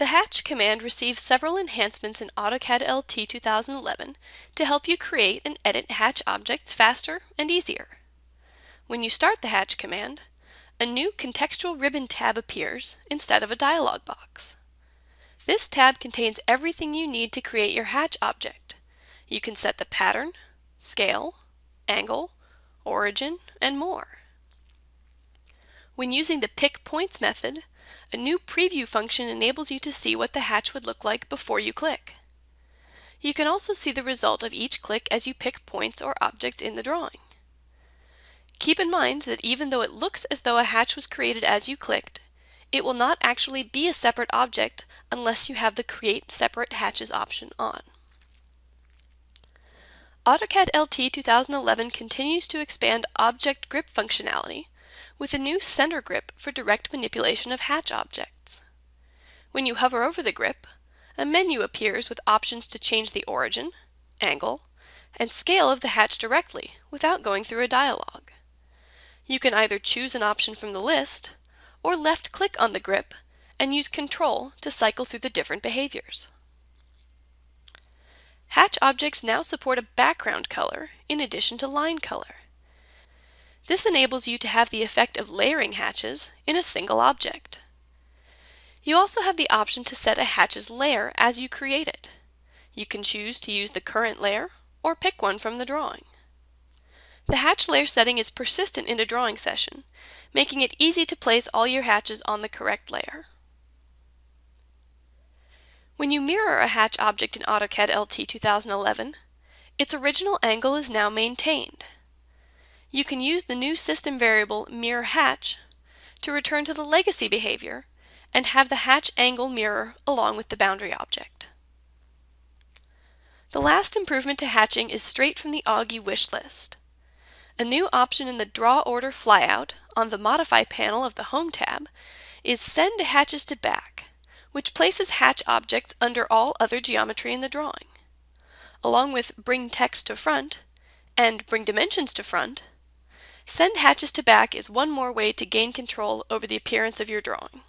The hatch command receives several enhancements in AutoCAD LT 2011 to help you create and edit hatch objects faster and easier. When you start the hatch command, a new contextual ribbon tab appears instead of a dialog box. This tab contains everything you need to create your hatch object. You can set the pattern, scale, angle, origin, and more. When using the Pick Points method, a new preview function enables you to see what the hatch would look like before you click. You can also see the result of each click as you pick points or objects in the drawing. Keep in mind that even though it looks as though a hatch was created as you clicked, it will not actually be a separate object unless you have the Create Separate Hatches option on. AutoCAD LT 2011 continues to expand object grip functionality with a new center grip for direct manipulation of hatch objects. When you hover over the grip, a menu appears with options to change the origin, angle, and scale of the hatch directly without going through a dialog. You can either choose an option from the list or left click on the grip and use Control to cycle through the different behaviors. Hatch objects now support a background color in addition to line color. This enables you to have the effect of layering hatches in a single object. You also have the option to set a hatch's layer as you create it. You can choose to use the current layer or pick one from the drawing. The hatch layer setting is persistent in a drawing session, making it easy to place all your hatches on the correct layer. When you mirror a hatch object in AutoCAD LT 2011, its original angle is now maintained you can use the new system variable mirror hatch to return to the legacy behavior and have the hatch angle mirror along with the boundary object. The last improvement to hatching is straight from the AUGI wish list. A new option in the Draw Order flyout on the Modify panel of the Home tab is Send Hatches to Back, which places hatch objects under all other geometry in the drawing. Along with Bring Text to Front and Bring Dimensions to Front, Send hatches to back is one more way to gain control over the appearance of your drawing.